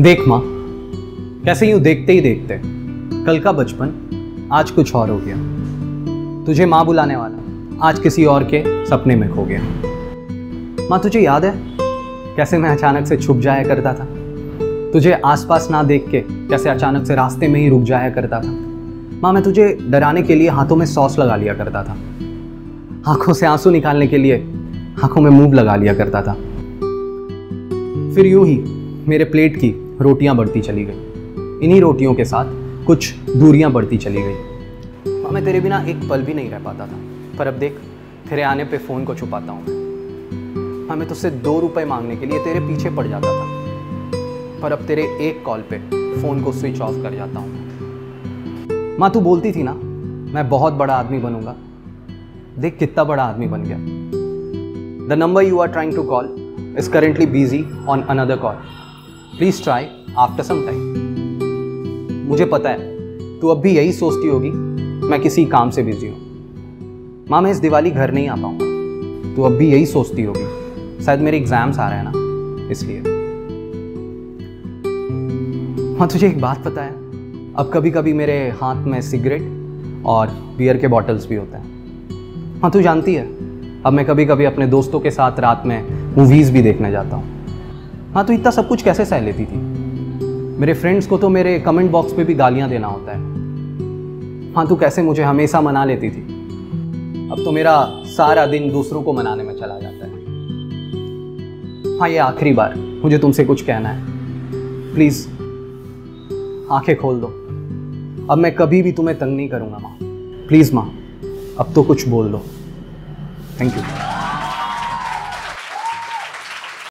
देख माँ, कैसे यूँ देखते ही देखते, कल का बचपन, आज कुछ और हो गया। तुझे माँ बुलाने वाला, आज किसी और के सपने में खो गया। माँ, तुझे याद है कैसे मैं अचानक से छुप जाया करता था? तुझे आसपास ना देख के कैसे अचानक से रास्ते में ही रुक जाया करता था? माँ, मैं तुझे डराने के लिए हाथों में सॉस लगा लिया करता था। आँखों से आँसू निकालने के लिए आँखों में मूव लगा लिया करता था। फिर यूँ ही मेरे प्लेट की रोटियाँ बढ़ती चली गई। इन्हीं रोटियों के साथ कुछ दूरियाँ बढ़ती चली गई। माँ तेरे बिना एक पल भी नहीं रह पाता था। पर अब देख, तेरे आने पे फ़ोन को छुपाता हूँ मैं। हाँ मैं तुझसे दो रुपए मांगने के लिए तेरे पीछे पड़ जाता था। पर अब तेरे एक कॉल पे फ़ोन को स्विच ऑफ़ कर जाता हूँ माँ। तू बोलती थी ना, मैं बहुत बड़ा आदमी बनूँगा। देख कितना बड़ा आदमी बन गया। The number you are trying to call is currently busy on another call please try after some time मुझे पता है, तू अब भी यही सोचती होगी, मैं किसी काम से बिज़ी हूँ। माँ, मैं इस दिवाली घर नहीं आ पाऊँगा। तू अब भी यही सोचती होगी। शायद मेरे एग्ज़ाम्स आ रहे हैं ना, इसलिए। हाँ तुझे एक बात पता है, अब कभी कभी मेरे हाथ में सिगरेट और बियर के बॉटल्स भी होते हैं। हाँ तू जानती है, अब मैं कभी कभी अपने दोस्तों के साथ रात में मूवीज़ भी देखने जाता हूँ। हाँ तो इतना सब कुछ कैसे सह लेती थी? मेरे फ्रेंड्स को तो मेरे कमेंट बॉक्स पे भी गालियाँ देना होता है। हाँ तू कैसे मुझे हमेशा मना लेती थी? अब तो मेरा सारा दिन दूसरों को मनाने में चला जाता है। हाँ ये आखिरी बार। मुझे तुमसे कुछ कहना है। प्लीज़ आँखें खोल दो। अब मैं कभी भी तुम्हें तंग नहीं करूँगा, माँ। प्लीज़ माँ, अब तो कुछ बोल दो। Thank you